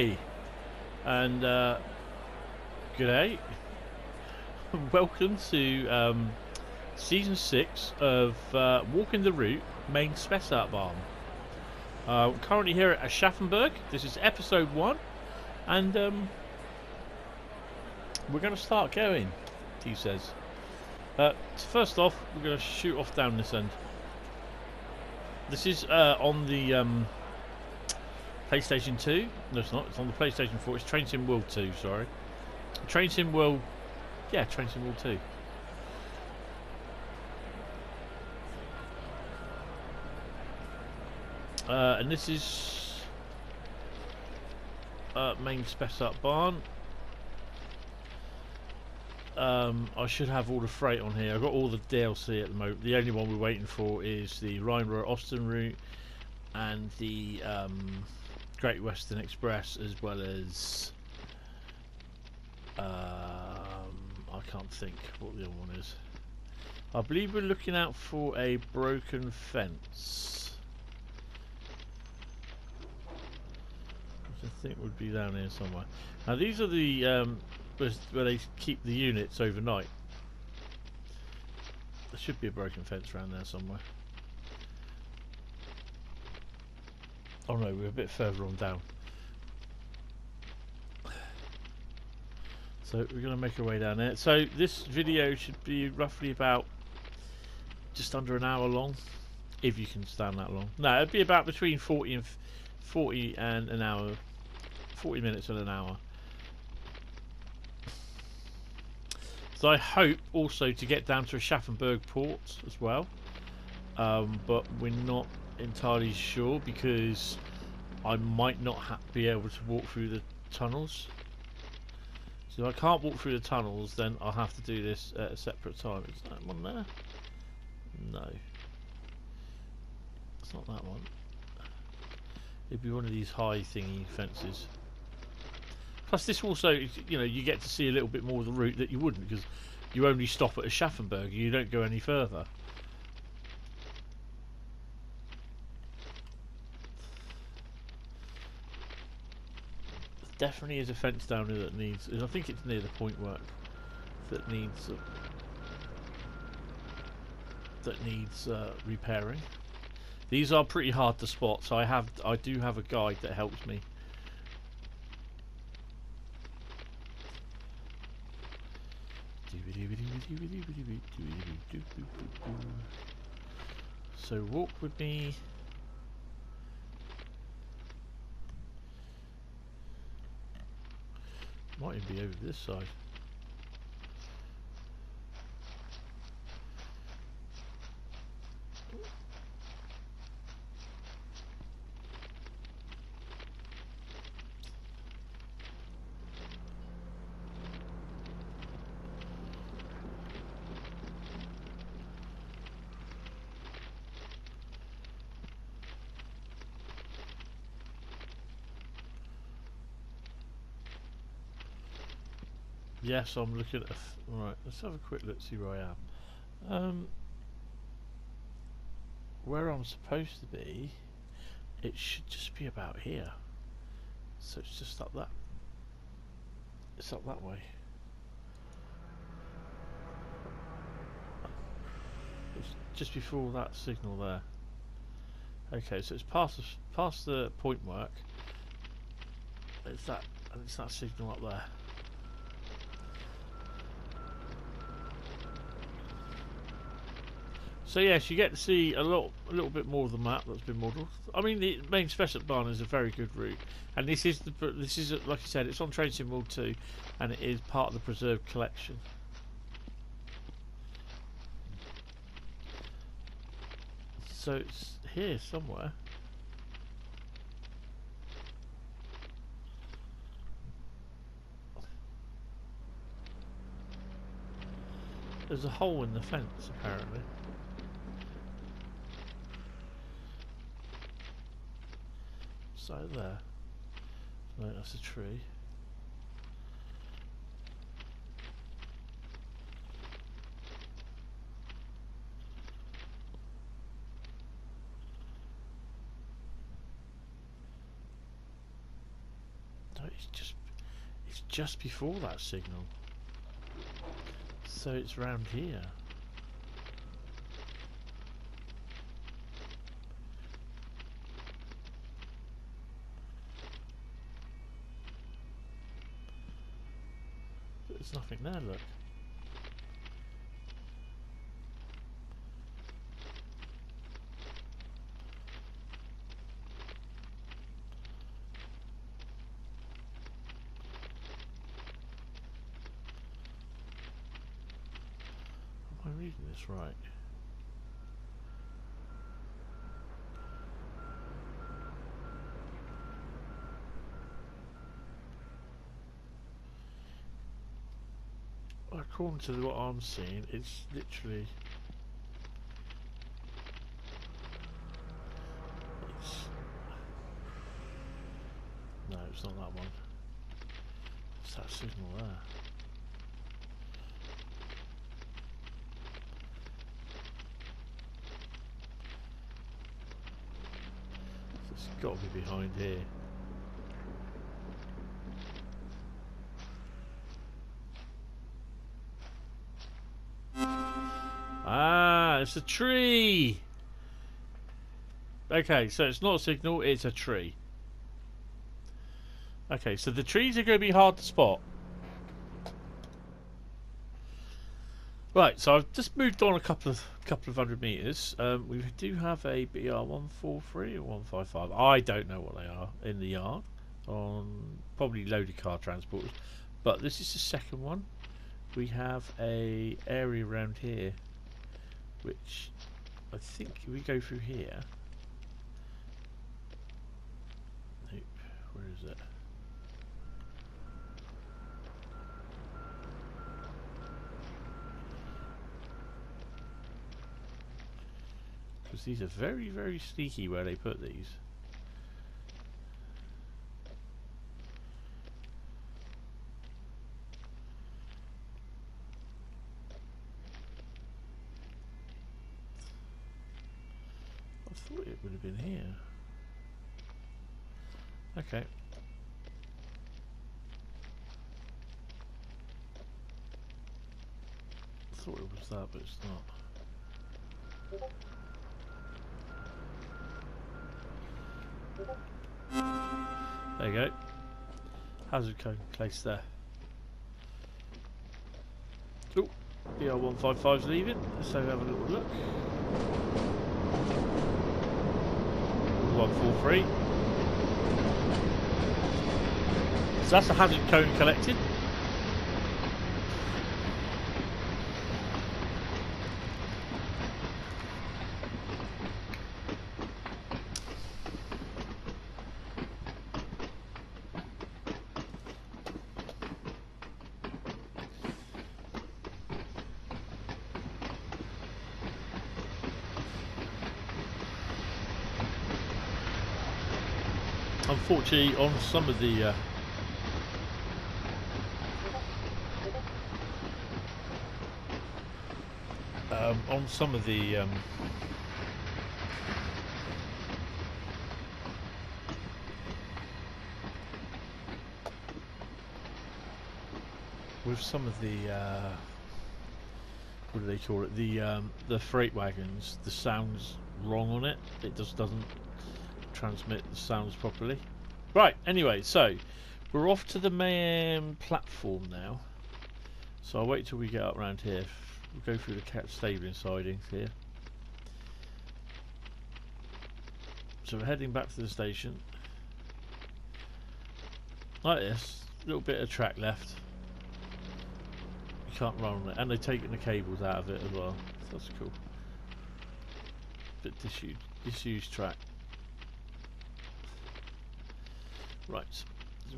Hi, and uh, good day. Welcome to um, season six of uh, Walking the Route main Spessart Bahn. Uh, currently here at Aschaffenburg. This is episode one, and um, we're going to start going. He says. Uh, first off, we're going to shoot off down this end. This is uh, on the um, PlayStation 2. No, it's not. It's on the PlayStation 4. It's Train Sim World 2, sorry. Train Sim World... Yeah, Train Sim World 2. Uh, and this is... Uh, main Spessart Bahn. Um, I should have all the freight on here. I've got all the DLC at the moment. The only one we're waiting for is the Rhine Austin route and the um, Great Western Express, as well as um, I can't think what the other one is. I believe we're looking out for a broken fence. Which I think would be down here somewhere. Now these are the um, where they keep the units overnight. There should be a broken fence around there somewhere. Oh no, we're a bit further on down. So we're going to make our way down there. So this video should be roughly about just under an hour long, if you can stand that long. No, it'd be about between 40 and 40 and an hour, 40 minutes and an hour. So I hope also to get down to a Aschaffenburg port as well, um, but we're not entirely sure because I might not be able to walk through the tunnels. So if I can't walk through the tunnels, then I'll have to do this at a separate time. Is that one there? No. It's not that one. It'd be one of these high thingy fences. Plus, this also, you know, you get to see a little bit more of the route that you wouldn't because you only stop at Aschaffenburg. You don't go any further. Definitely is a fence down here that needs. I think it's near the point work that needs uh, that needs uh, repairing. These are pretty hard to spot, so I have I do have a guide that helps me. So walk with me. Might even be over this side. Yes, I'm looking at. Right, let's have a quick look, see where I am. Um, where I'm supposed to be, it should just be about here. So it's just up that. It's up that way. It's just before that signal there. Okay, so it's past the, past the point work. It's that, and it's that signal up there. So yes, you get to see a lot, a little bit more of the map that's been modelled. I mean, the main Spessart Bahn is a very good route, and this is the this is like I said, it's on Train Sim World 2, and it is part of the preserved collection. So it's here somewhere. There's a hole in the fence apparently. Side there. Right, that's a tree. No, it's just it's just before that signal. So it's round here. There's look. Am I reading this right? According to what I'm seeing, it's literally. It's. No, it's not that one. It's that signal there. It's got to be behind here. It's a tree. Okay, so it's not a signal, it's a tree. Okay, so the trees are going to be hard to spot. Right, so I've just moved on a couple of couple of hundred meters. Um, we do have a BR one four three or one five five. I don't know what they are in the yard on probably loaded car transporters, but this is the second one. We have a area around here, which I think we go through here. Nope. Where is it? Because these are very, very sneaky where they put these. I thought it would have been here. Okay. Thought it was that, but it's not. There you go. Hazard cone placed there. Oh, BR155's leaving. Let's have a little look. 143. So that's a hazard cone collected. Unfortunately, on some of the uh, um, on some of the um, with some of the uh, what do they call it? The um, the freight wagons. The sounds wrong on it. It just doesn't transmit the sounds properly. Right. Anyway, so we're off to the main platform now. So I'll wait till we get up around here. We'll go through the cat stabling sidings here. So we're heading back to the station. Like this. Little bit of track left. You can't run on it. And they've taken the cables out of it as well. That's cool. Bit disused, disused track. Right.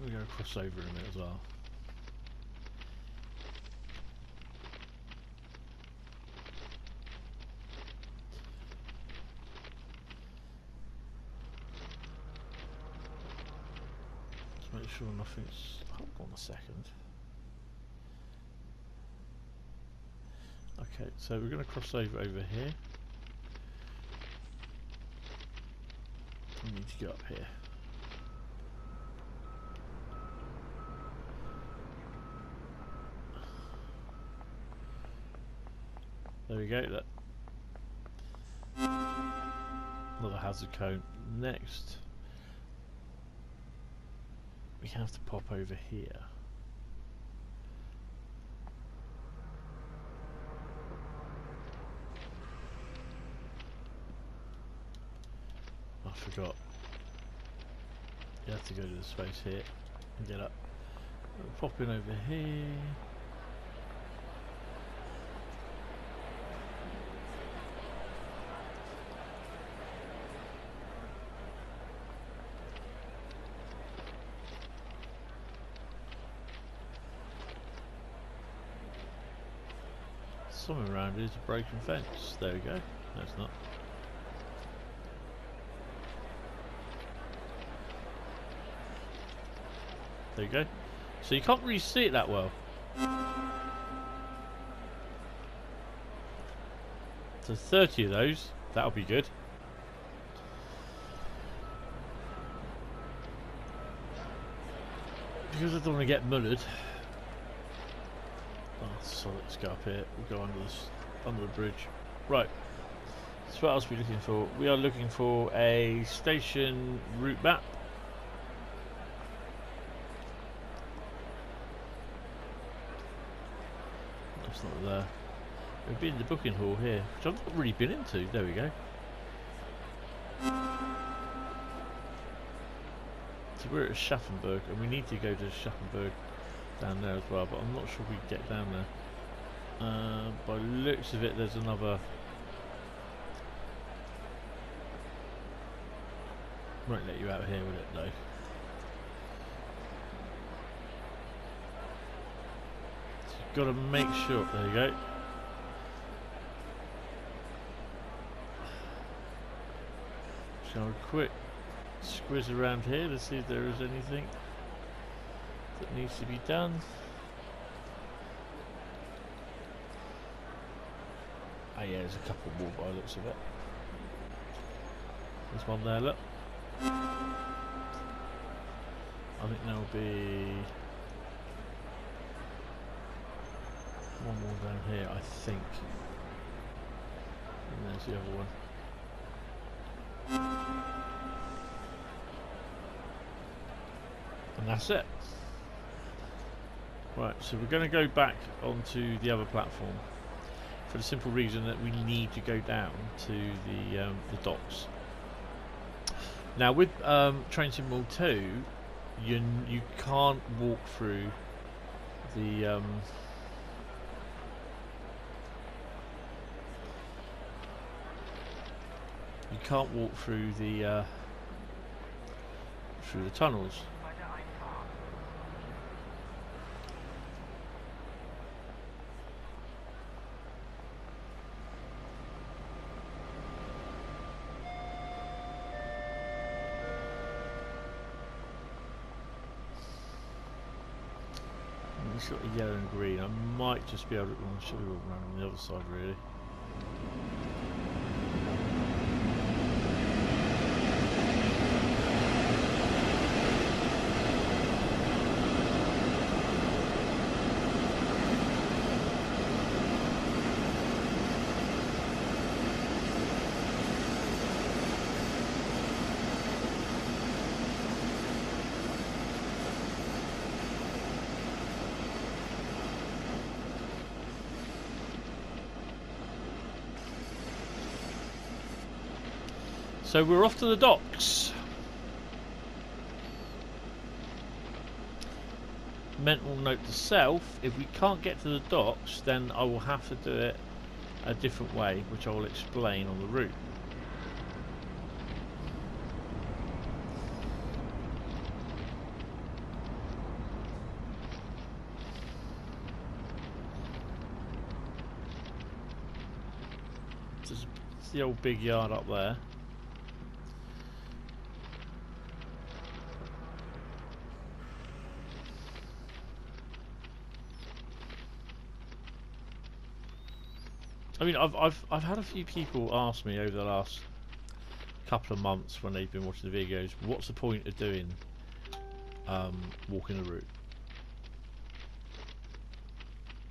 We're going to cross over in minute as well. sure enough it's hold on a second. Okay so we're going to cross over over here. We need to get up here. There we go that another hazard cone. Next we have to pop over here. I forgot. You have to go to the space here and get up. Pop in over here. Around here is a broken fence. There we go. That's not. There you go. So you can't really see it that well. So 30 of those, that'll be good. Because I don't want to get mullered. Oh, so let's go up here. We'll go under this, under the bridge. Right. So what else are we looking for? We are looking for a station route map. That's not there. We've been in the booking hall here, which I've not really been into. There we go. So we're at Schaffenburg, and we need to go to Schaffenburg down there as well, but I'm not sure we can get down there. Uh, by looks of it, there's another. Won't let you out here, will it? though? So you've got to make sure. There you go. A quick squiz around here to see if there is anything that needs to be done. Oh yeah, there's a couple more by the looks of it. There's one there, look. I think there'll be one more down here, I think. And there's the other one. And that's it. Right, so we're going to go back onto the other platform for the simple reason that we need to go down to the um, the docks. Now with um, Train Sim 2, you you can't walk through the um, you can't walk through the uh, through the tunnels. Got a yellow and green. I might just be able to well, should be able to run on the other side really. So we're off to the docks. Mental note to self, if we can't get to the docks, then I will have to do it a different way, which I will explain on the route. The old big yard up there. I mean, I've I've I've had a few people ask me over the last couple of months when they've been watching the videos, what's the point of doing um, walking the route?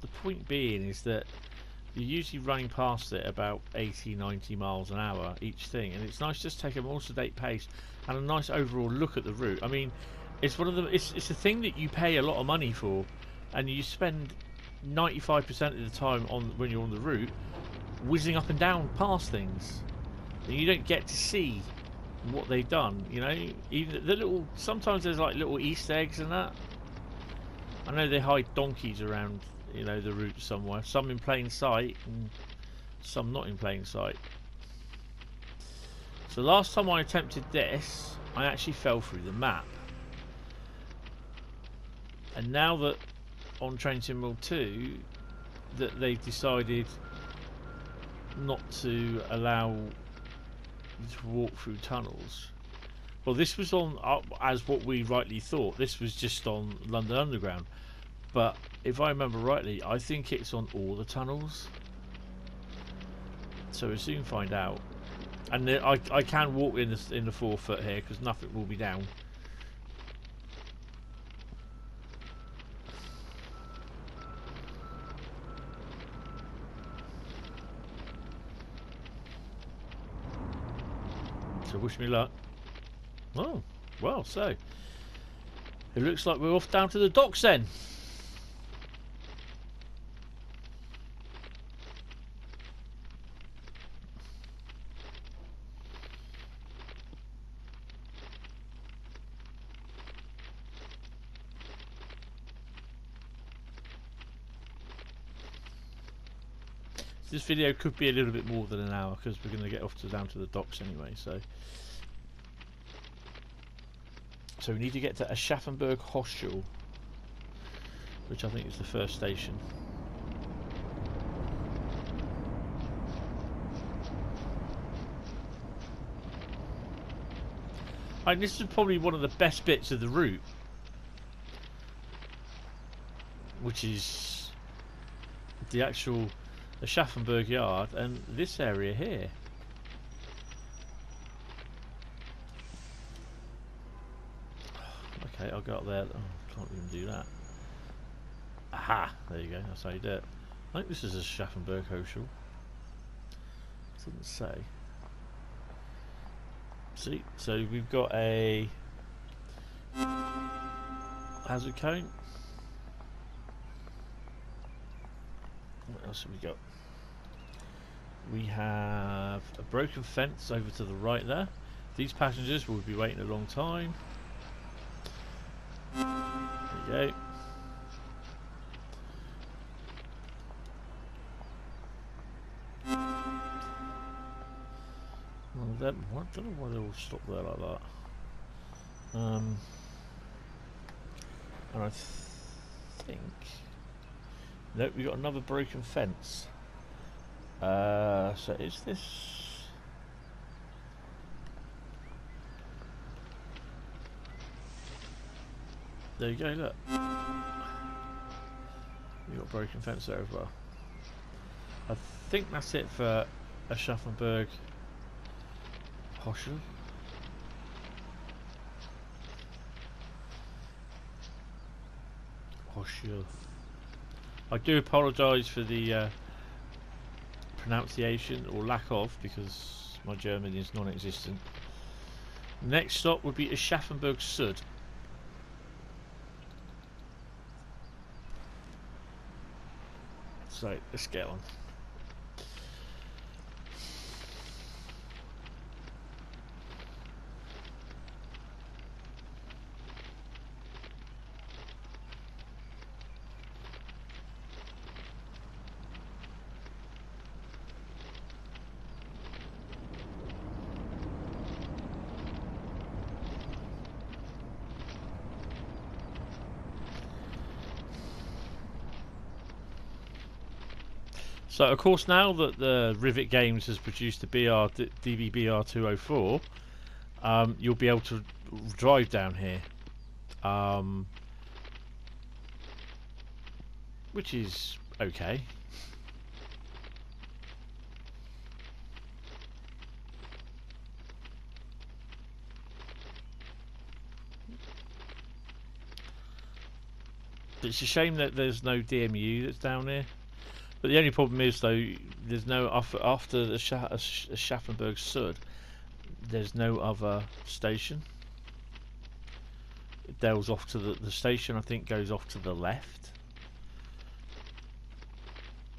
The point being is that you're usually running past it about 80, 90 miles an hour each thing, and it's nice just to take a more sedate pace and a nice overall look at the route. I mean, it's one of the it's it's a thing that you pay a lot of money for, and you spend 95% of the time on when you're on the route whizzing up and down past things, and you don't get to see what they've done. You know, even the little sometimes there's like little Easter eggs and that. I know they hide donkeys around, you know, the route somewhere. Some in plain sight, and some not in plain sight. So last time I attempted this, I actually fell through the map. And now that on Train Sim World 2, that they've decided not to allow to walk through tunnels. Well, this was on, uh, as what we rightly thought, this was just on London Underground. But if I remember rightly, I think it's on all the tunnels. So we'll soon find out. And I, I can walk in the, in the forefoot here because nothing will be down. Wish me luck. Oh, well, so it looks like we're off down to the docks then. Video could be a little bit more than an hour because we're going to get off to down to the docks anyway. So, so we need to get to Aschaffenburg Hostel, which I think is the first station. I mean, this is probably one of the best bits of the route, which is the actual the Schaffenburg Yard and this area here. Okay, I'll go up there. Oh, can't even do that. Aha! There you go. That's how you do it. I think this is Aschaffenburg Hochschule. Doesn't say. See, so we've got a hazard cone. What else have we got? We have a broken fence over to the right there. These passengers will be waiting a long time. There you go. Well, that, I don't know why they all stop there like that. Um, and I th think... Nope, we got another broken fence. Uh, so is this... There you go, look. We got broken fence there as well. I think that's it for Aschaffenburg Hostel. Hostel. I do apologise for the uh, pronunciation or lack of because my German is non-existent. Next stop would be Aschaffenburg Sud. So let's get on. So of course now that the Rivet Games has produced the BR DBBR 204, um, you'll be able to drive down here, um, which is okay. It's a shame that there's no DMU that's down here But the only problem is though, there's no after after the Scha- uh, Schaffenburg Sud, there's no other station. Dale's off to the the station. I think goes off to the left.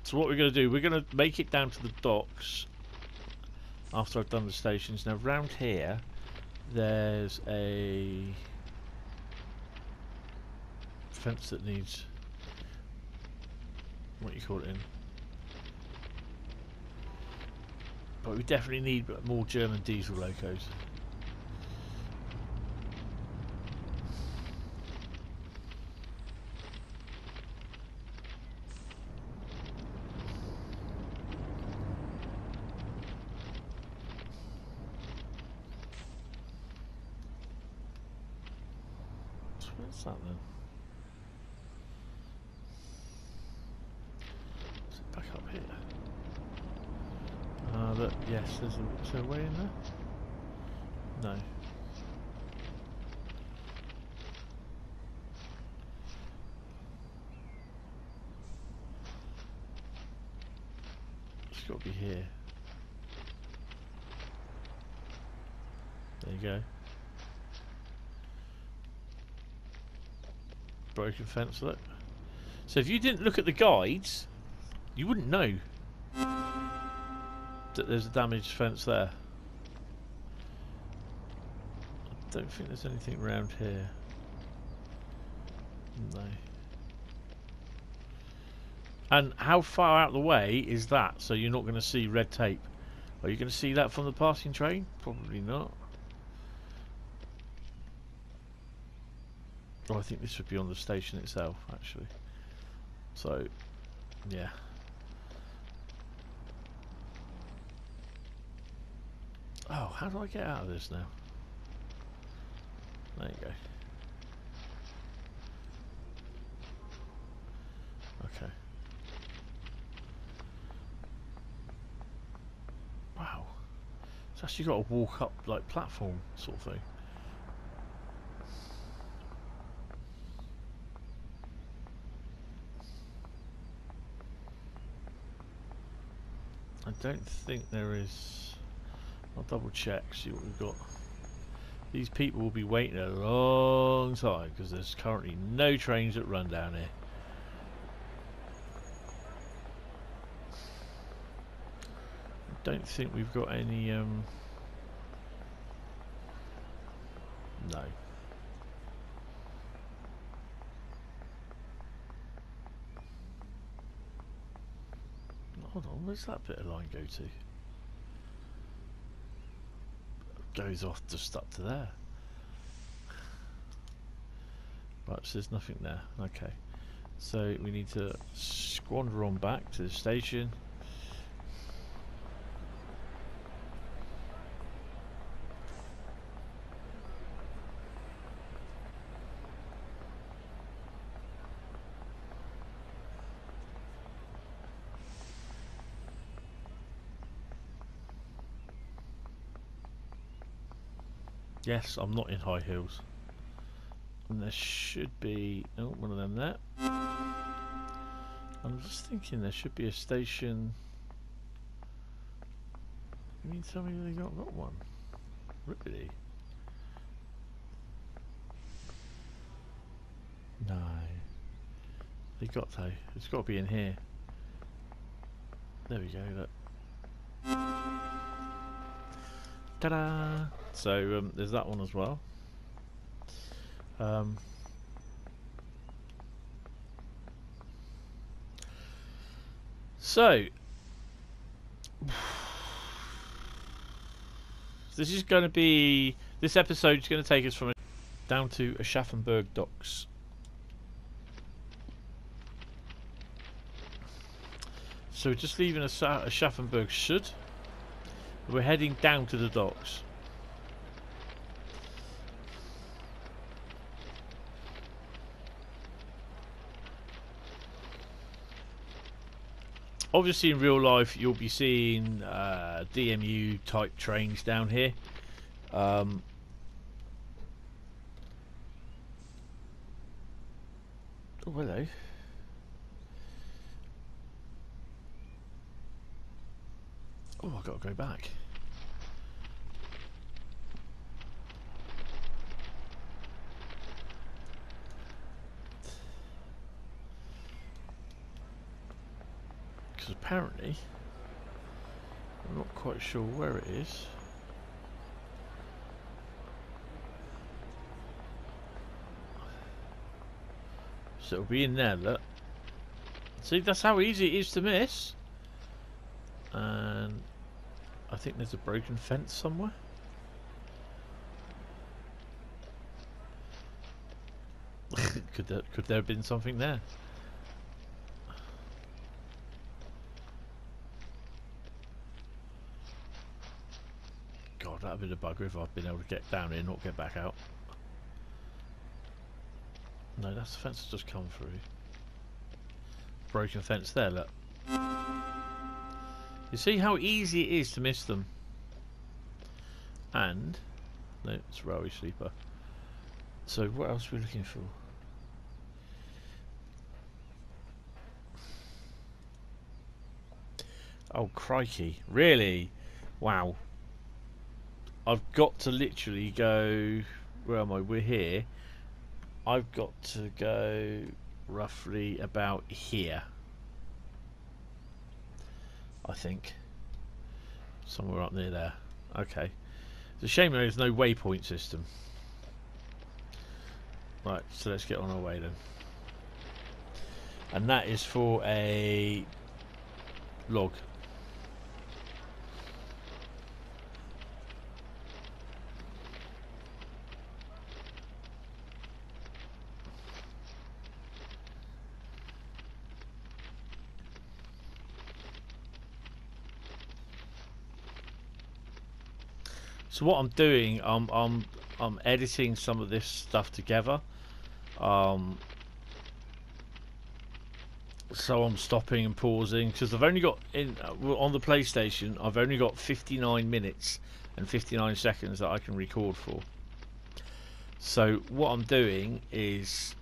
So what we're going to do, we're going to make it down to the docks after I've done the stations. Now round here, there's a fence that needs what you call it in. But we definitely need more German diesel locos. So What's that then? Is it back up here? Ah, look, yes, there's a, is there a way in there? No. It's got to be here. There you go. Broken fence, look. So if you didn't look at the guides, you wouldn't know that there's a damaged fence there. I don't think there's anything around here. No. And how far out the way is that? So you're not going to see red tape. Are you going to see that from the passing train? Probably not. Oh, I think this would be on the station itself, actually. So, yeah. Oh, how do I get out of this now? There you go. Okay. Wow. It's actually got a walk up like platform sort of thing. Don't think there is. I'll double check, see what we've got. These people will be waiting a long time because there's currently no trains that run down here. I don't think we've got any. Um, no. Hold on, where's that bit of line go to? Goes off just up to there. Right, so there's nothing there. Okay. So we need to squander on back to the station. Yes, I'm not in high heels. And there should be oh one of them there. I'm just thinking there should be a station. You mean tell me they got got one? Really? No. They got to. It's got to be in here. There we go. Look. Ta-da! So um, there's that one as well. Um, so this is going to be this episode is going to take us from down to Aschaffenburg docks. So we're just leaving a Aschaffenburg Sud. We're heading down to the docks. Obviously, in real life, you'll be seeing uh, DMU type trains down here. Um, oh, hello. Oh, I've got to go back. Because apparently, I'm not quite sure where it is. So it'll be in there, look. See, that's how easy it is to miss. I think there's a broken fence somewhere. could there could there have been something there? God, that'd have been a bugger if I'd been able to get down here not get back out. No, that's the fence that's just come through. Broken fence there, look. You see how easy it is to miss them? And, no, it's railway sleeper. So what else are we looking for? Oh crikey, really? Wow. I've got to literally go, where am I? We're here. I've got to go roughly about here. I think. Somewhere up near there. Okay. It's a shame there's no waypoint system. Right, so let's get on our way then. And that is for a log. So what I'm doing, I'm I'm I'm editing some of this stuff together. Um, so I'm stopping and pausing because I've only got in on the PlayStation. I've only got 59 minutes and 59 seconds that I can record for. So what I'm doing is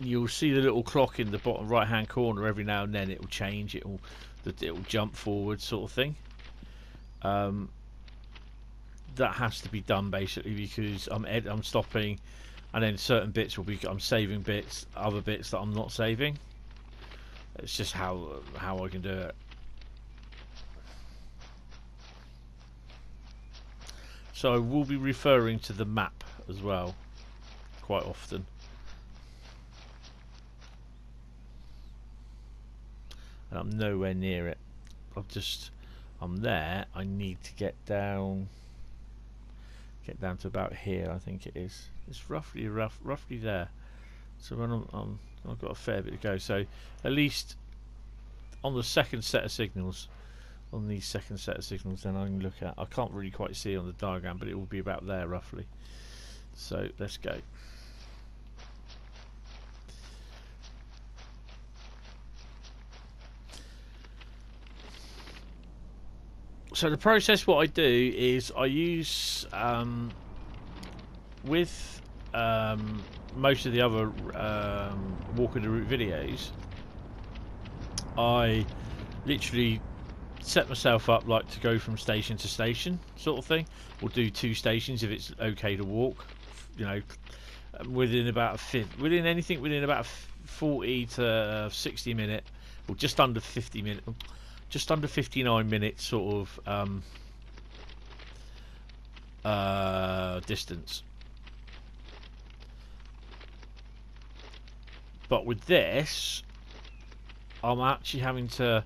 you'll see the little clock in the bottom right hand corner every now and then it will change it will it will jump forward sort of thing um, that has to be done basically because I'm ed- I'm stopping, and then certain bits will be I'm saving bits, other bits that I'm not saving. It's just how how I can do it. So I will be referring to the map as well, quite often. And I'm nowhere near it. I've just I'm there I need to get down get down to about here I think it is. It's roughly rough roughly there. So when I'm, I'm I've got a fair bit to go. So at least on the second set of signals on the second set of signals then I can look at I can't really quite see on the diagram but it will be about there roughly. So let's go so the process what I do is I use um, with um, most of the other um, walking the route videos I literally set myself up like to go from station to station sort of thing we'll do two stations if it's okay to walk you know within about a fifth within anything within about 40 to 60 minute or just under 50 minutes just under 59 minutes sort of um, uh, distance. But with this, I'm actually having to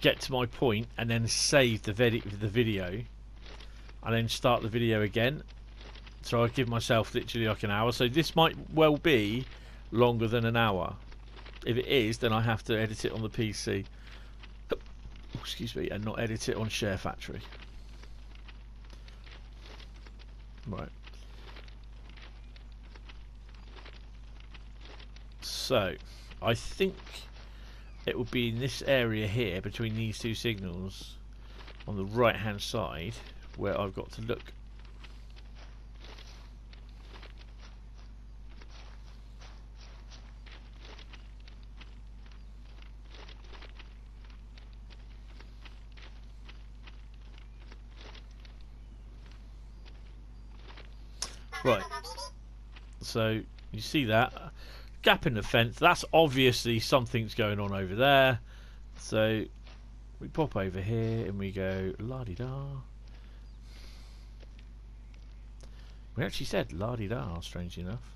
get to my point and then save the, vid the video and then start the video again. So I give myself literally like an hour. So this might well be longer than an hour. If it is, then I have to edit it on the PC Oh, excuse me, and not edit it on Share Factory. Right. So, I think it will be in this area here between these two signals on the right hand side where I've got to look Right. So you see that gap in the fence. That's obviously something's going on over there. So we pop over here and we go la di da. We actually said la di da, strangely enough.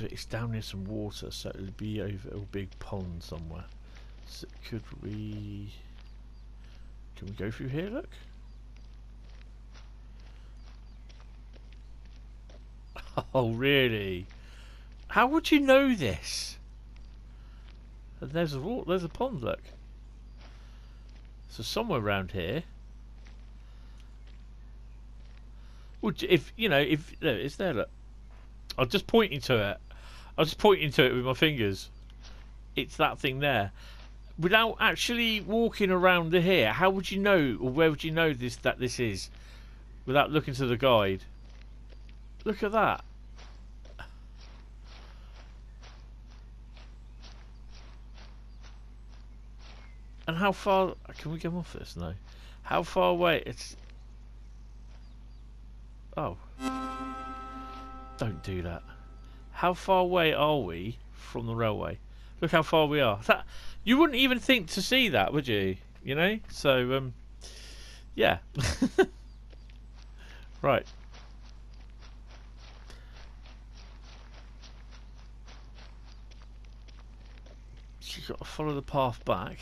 It's down near some water, so it'll be over a big pond somewhere. So could we... Can we go through here, look? Oh, really? How would you know this? And there's a there's a pond, look. So somewhere around here. Would if you know if there it's there look. I'm just pointing to it. I'm just pointing to it with my fingers. It's that thing there. Without actually walking around the here, how would you know, or where would you know this that this is, without looking to the guide? Look at that. And how far can we come off this? No. How far away? It's. Oh. Don't do that. How far away are we from the railway? Look how far we are. That you wouldn't even think to see that, would you? You know. So um, yeah. right. You've got to follow the path back.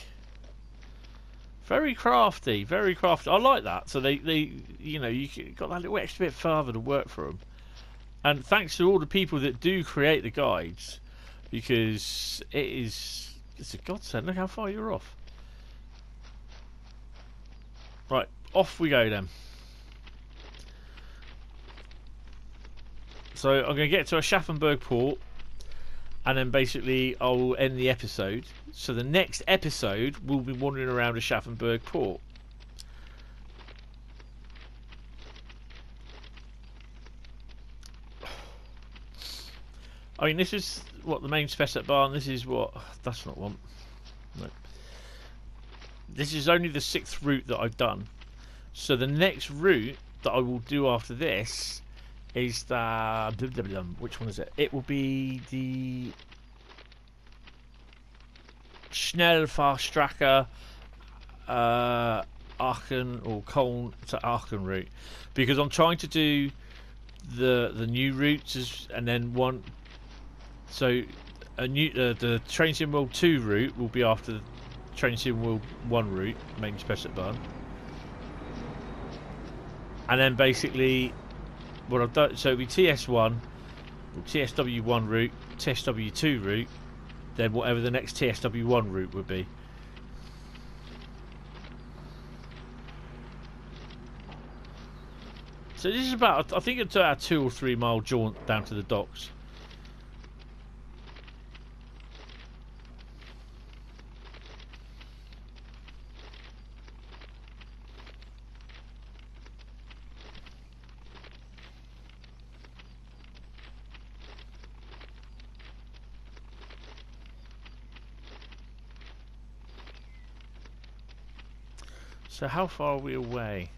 Very crafty, very crafty. I like that. So they, they, you know, you got that little extra bit further to work for them. And thanks to all the people that do create the guides, because it is, it's a godsend. Look how far you're off. Right, off we go then. So I'm going to get to a Aschaffenburg port and then basically I'll end the episode. So the next episode we'll be wandering around a Aschaffenburg port. I mean, this is what the main Spessart Bahn. This is what that's not one. No. This is only the sixth route that I've done. So the next route that I will do after this is the which one is it? It will be the Schnellfahrstrecke uh, Aachen or Köln to Aachen route because I'm trying to do the the new routes as, and then one. So a new uh, the Train Sim World 2 route will be after the Train Sim World 1 route, main Spessart Bahn. And then basically what I've done, so it'll be TS1, TSW1 route, TSW2 route, then whatever the next TSW1 route would be. So this is about, I think it's about a two or three mile jaunt down to the docks. So how far are we away?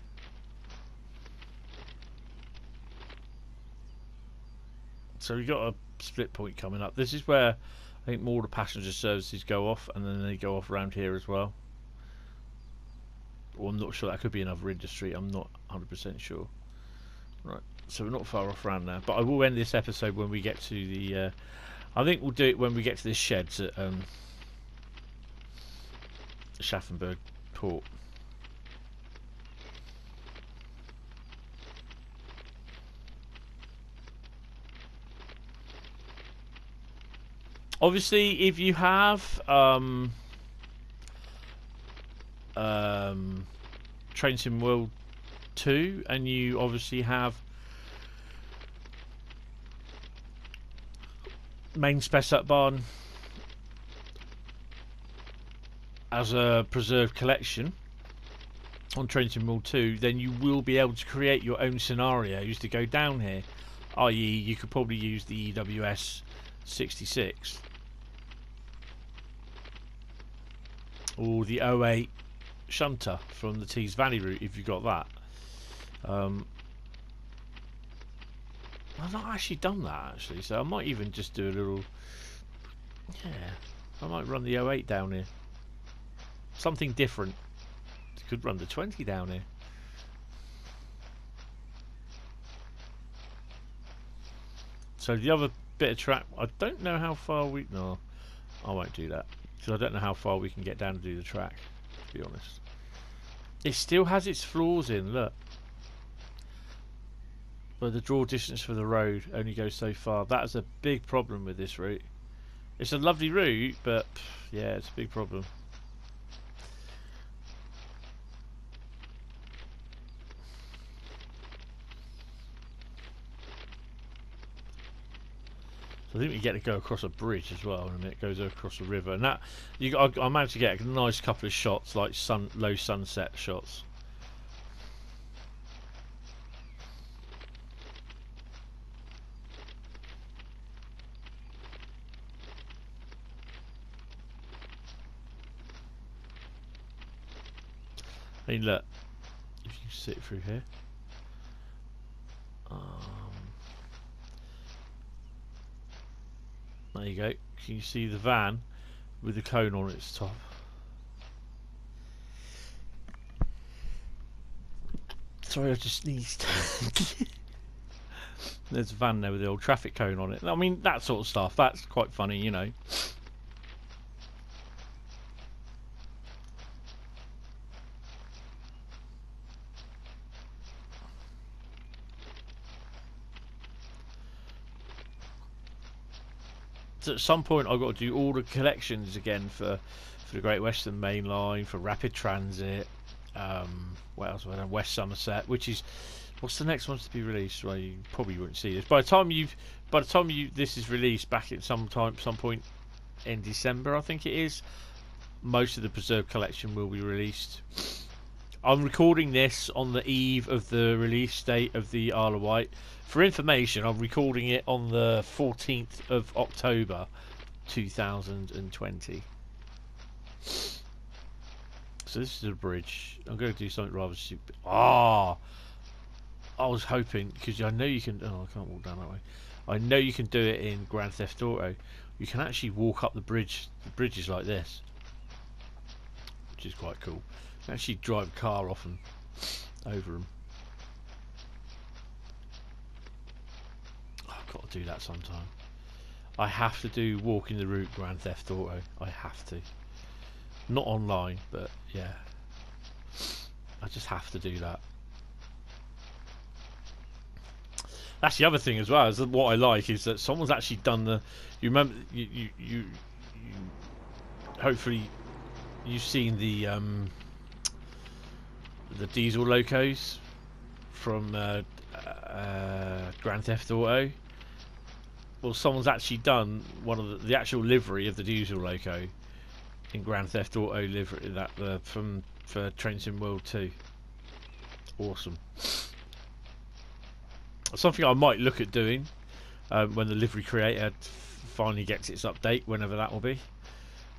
So we've got a split point coming up. This is where I think more of the passenger services go off and then they go off around here as well. Or I'm not sure, that could be another industry, I'm not 100% sure. Right, so we're not far off around there. But I will end this episode when we get to the... Uh, I think we'll do it when we get to this sheds at um, Aschaffenburg port. Obviously, if you have um, um, Train Sim World 2 and you obviously have main Spessart Bahn as a preserved collection on Train Sim World 2, then you will be able to create your own scenarios to go down here. I.e., you could probably use the EWS 66 or the 08 shunter from the Tees Valley route if you've got that. Um, I've not actually done that actually, so I might even just do a little. Yeah, I might run the 08 down here. Something different. Could run the 20 down here. So the other bit of track, I don't know how far we. No, I won't do that because I don't know how far we can get down to do the track. To be honest, it still has its flaws in. Look, but the draw distance for the road only goes so far. That is a big problem with this route. It's a lovely route, but yeah, it's a big problem. So I think we get to go across a bridge as well, and it goes across a river. And that you, I, I managed to get a nice couple of shots, like sun, low sunset shots. I mean, look, if you sit through here. There you go. Can you see the van with the cone on its top? Sorry, I just sneezed. There's a van there with the old traffic cone on it. I mean, that sort of stuff. That's quite funny, you know. At some point I've got to do all the collections again for for the Great Western Main Line, for Rapid Transit, um, what else? West Somerset, which is what's the next one to be released? Well, you probably wouldn't see this by the time you've by the time you this is released back at some time some point in December, I think it is. Most of the preserved collection will be released. I'm recording this on the eve of the release date of the Isle of Wight. For information, I'm recording it on the 14th of October 2020. So this is a bridge. I'm going to do something rather stupid. Ah! I was hoping, because I know you can... Oh, I can't walk down that way. I know you can do it in Grand Theft Auto. You can actually walk up the bridge, the bridge is like this. Which is quite cool actually drive a car off and over them. I've got to do that sometime. I have to do walking the route Grand Theft Auto. I have to. Not online, but yeah. I just have to do that. That's the other thing as well. Is that what I like is that someone's actually done the. You remember you you you, you hopefully you've seen the um, the diesel locos from uh, uh, Grand Theft Auto. Well, someone's actually done one of the, the, actual livery of the diesel loco in Grand Theft Auto livery that uh, from for Train Sim World 2. Awesome. Something I might look at doing um, when the livery creator finally gets its update, whenever that will be.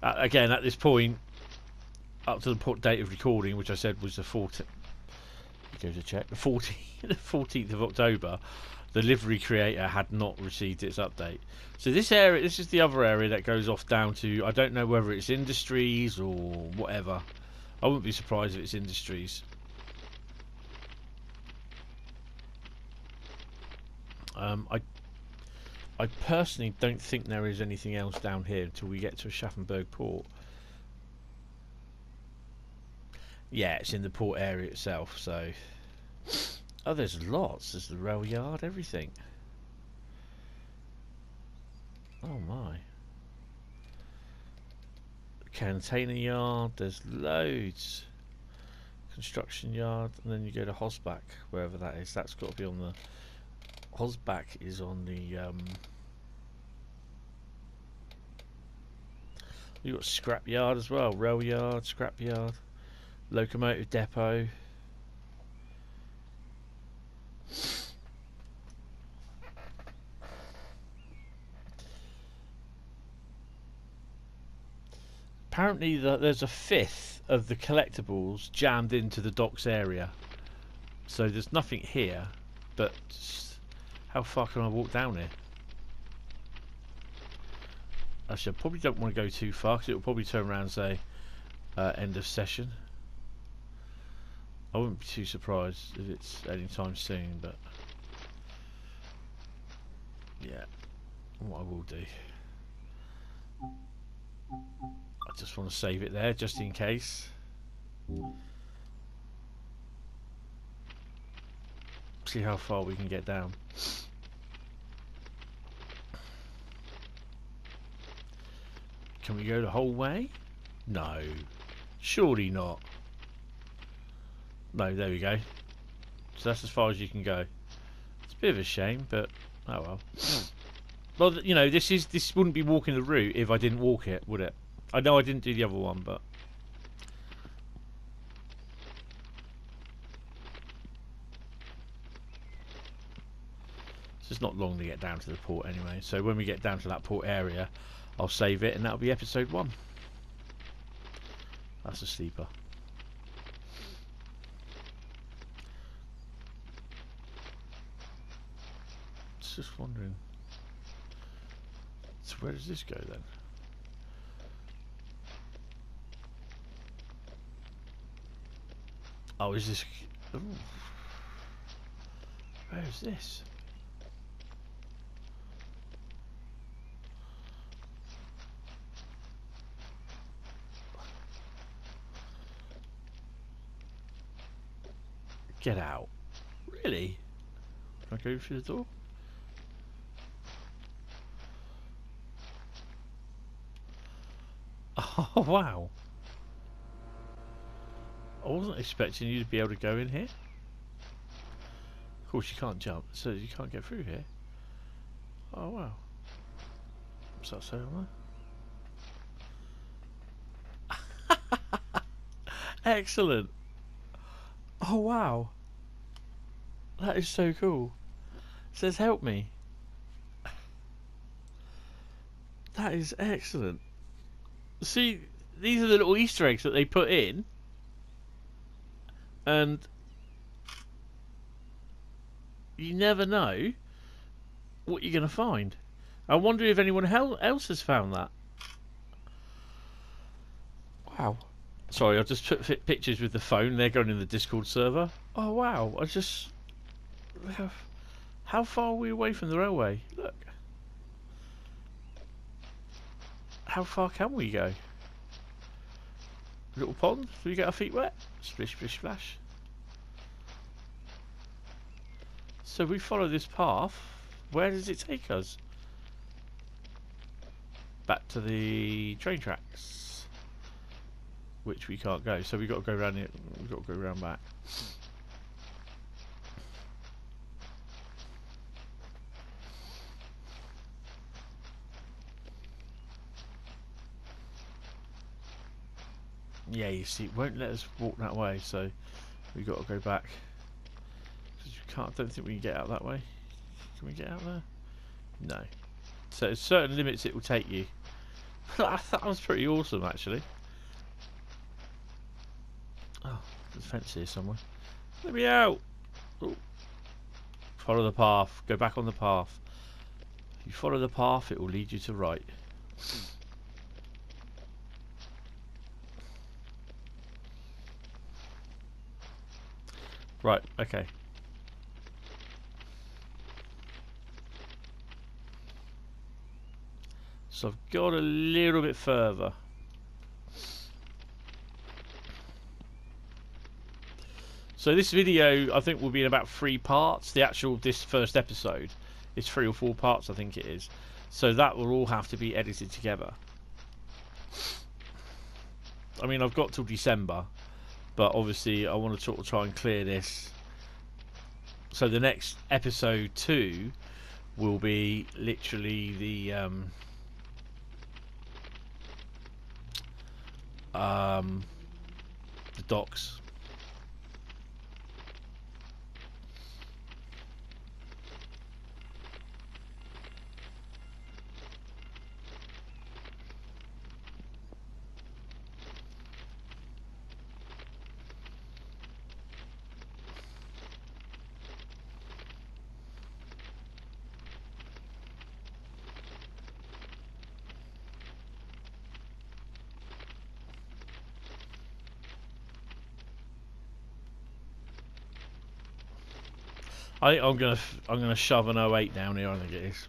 Uh, again, at this point, up to the date of recording, which I said was the 14th. Go to check the 14th, the 14th of October. The livery creator had not received its update. So this area, this is the other area that goes off down to. I don't know whether it's industries or whatever. I wouldn't be surprised if it's industries. Um, I I personally don't think there is anything else down here until we get to Aschaffenburg port. Yeah, it's in the port area itself, so... Oh, there's lots. There's the rail yard, everything. Oh my. Container yard, there's loads. Construction yard, and then you go to Hosbach, wherever that is. That's got to be on the... Hosbach is on the... Um, You got scrap yard as well, rail yard, scrap yard, locomotive depot. Apparently, the, there's a fifth of the collectibles jammed into the docks area. So there's nothing here, but how far can I walk down here? Actually, I probably don't want to go too far because it will probably turn around and say uh, end of session. I wouldn't be too surprised if it's anytime soon, but yeah, what I will do. I just want to save it there just in case. See how far we can get down. Can we go the whole way? No. Surely not. No, there we go. So that's as far as you can go. It's a bit of a shame, but oh well. Hmm. well, you know, this is this wouldn't be walking the route if I didn't walk it, would it? I know I didn't do the other one, but it's not long to get down to the port anyway. So when we get down to that port area, I'll save it, and that'll be episode one. That's a sleeper. Just wondering. So where does this go then? Oh, is this... Ooh. Where is this? Get out. Really? Can I go through the door? Oh, wow. I wasn't expecting you to be able to go in here. Of course, you can't jump, so you can't get through here. Oh, wow. What's that say on there? Excellent. Oh, wow. That is so cool. It says help me. That is excellent. See, these are the little Easter eggs that they put in and you never know what you're going to find. I wonder if anyone else has found that. Wow. Sorry, I just took pictures with the phone. They're going in the Discord server. Oh wow! I just how far are we away from the railway? Look. How far can we go? Little pond? Do we get our feet wet? Splish, splish, splash. So we follow this path. Where does it take us? Back to the train tracks. Which we can't go. So we've got to go around it. We've got to go around back. Yeah, you see, it won't let us walk that way, so we've got to go back. Because you can't, don't think we can get out that way. Can we get out there? No. So certain limits it will take you. That was pretty awesome, actually. Oh, there's a fence here somewhere. Let me out! Ooh. Follow the path. Go back on the path. If you follow the path, it will lead you to right. Right, okay. So I've got a little bit further. So this video, I think, will be in about three parts. The actual, this first episode is three or four parts, I think it is. So that will all have to be edited together. I mean, I've got till December but obviously I want to sort of try and clear this. So the next episode two will be literally the um, um, the docks. I think I'm gonna I'm gonna shove an 08 down here. I think it is.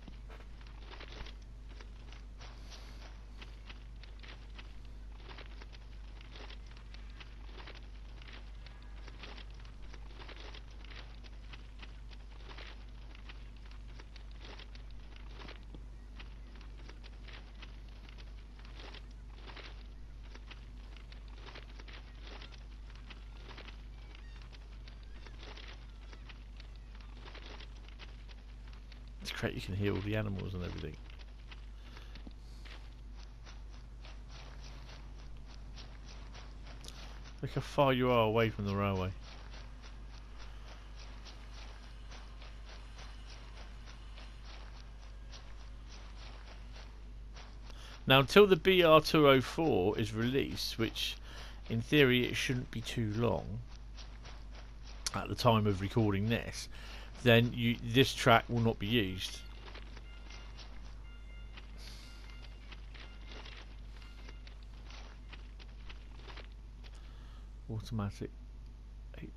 You can hear all the animals and everything. Look how far you are away from the railway. Now until the BR204 is released, which in theory it shouldn't be too long at the time of recording this, then you this track will not be used. Automatic HET.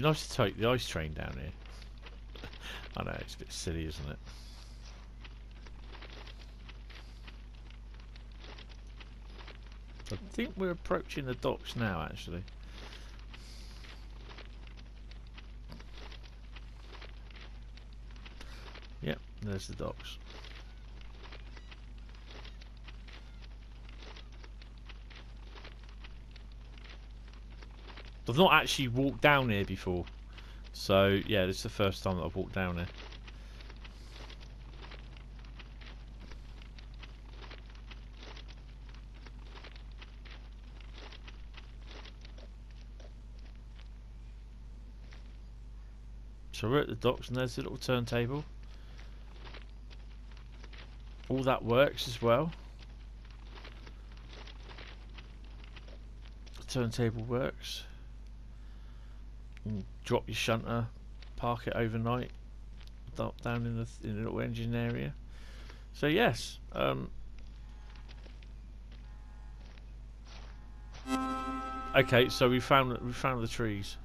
Be nice to take the ice train down here. I know, it's a bit silly, isn't it? I think we're approaching the docks now, actually. Yep, there's the docks. I've not actually walked down here before. So, yeah, this is the first time that I've walked down here. So we're at the docks and there's the little turntable. All that works as well. The turntable works drop your shunter, park it overnight down in the, in the little engine area. So yes, um, okay. So we found we found the trees.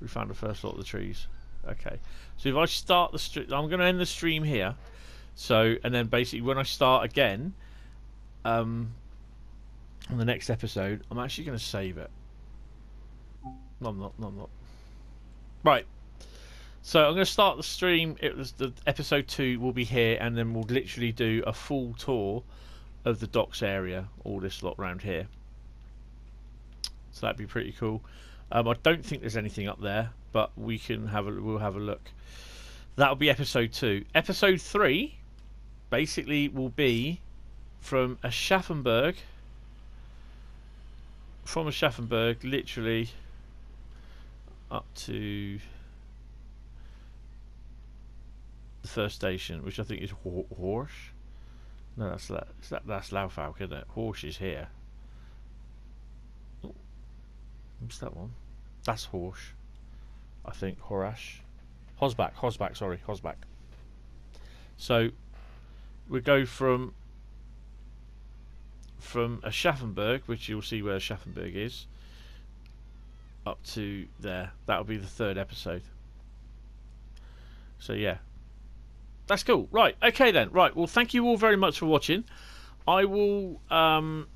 We found the first lot of the trees. Okay. So if I start the stream, I'm going to end the stream here. So and then basically when I start again, um, on the next episode, I'm actually going to save it. No, I'm not. No, I'm not. Right. So I'm going to start the stream. It was the episode two will be here, and then we'll literally do a full tour of the docks area, all this lot round here. So that'd be pretty cool. Um, I don't think there's anything up there, but we can have a we'll have a look. That'll be episode two. Episode three, basically, will be from a Aschaffenburg. From a Aschaffenburg, literally up to the first station, which I think is Horsch. No, that's that, that that's Laufach, isn't it? Horsch is here. What's that one? That's Horsch. I think Horash. Hosbach, Hosbach, sorry, Hosbach. So we go from from Aschaffenburg, which you'll see where Aschaffenburg is, up to there. That'll be the third episode. So yeah, that's cool. Right, okay then. Right, well, thank you all very much for watching. I will um,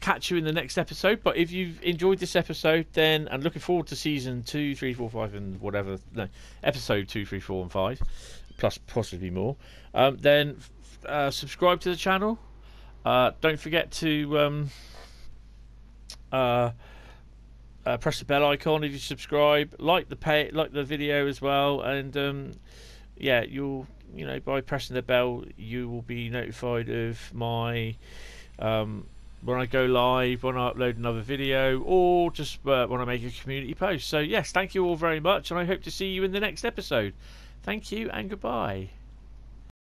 catch you in the next episode. But if you've enjoyed this episode, then and looking forward to season two, three, four, five, and whatever, no, episode two, three, four, and five, plus possibly more. Um, then uh, subscribe to the channel. Uh, don't forget to um, uh, uh, press the bell icon if you subscribe. Like the pay, like the video as well, and um, yeah, you'll you know by pressing the bell you will be notified of my um, when I go live, when I upload another video, or just uh, when I make a community post. So yes, thank you all very much, and I hope to see you in the next episode. Thank you and goodbye.